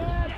Yeah,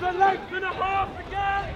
There's a length and a half again!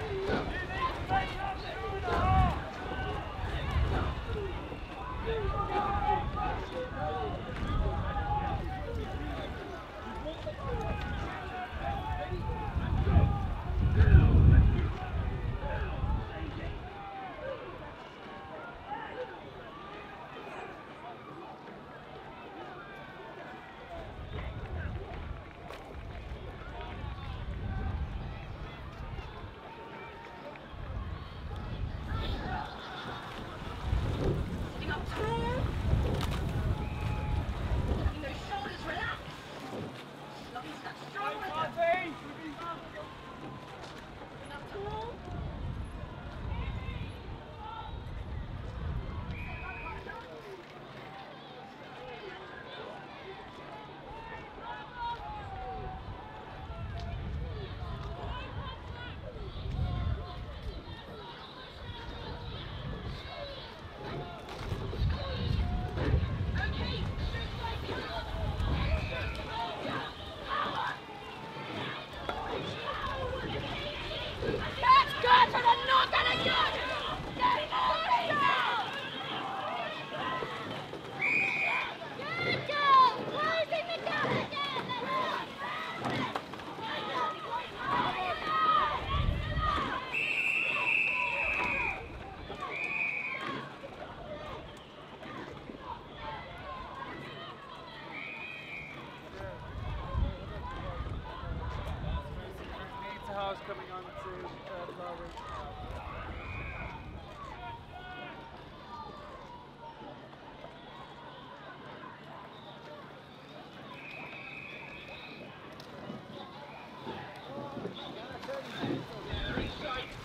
They're in sight.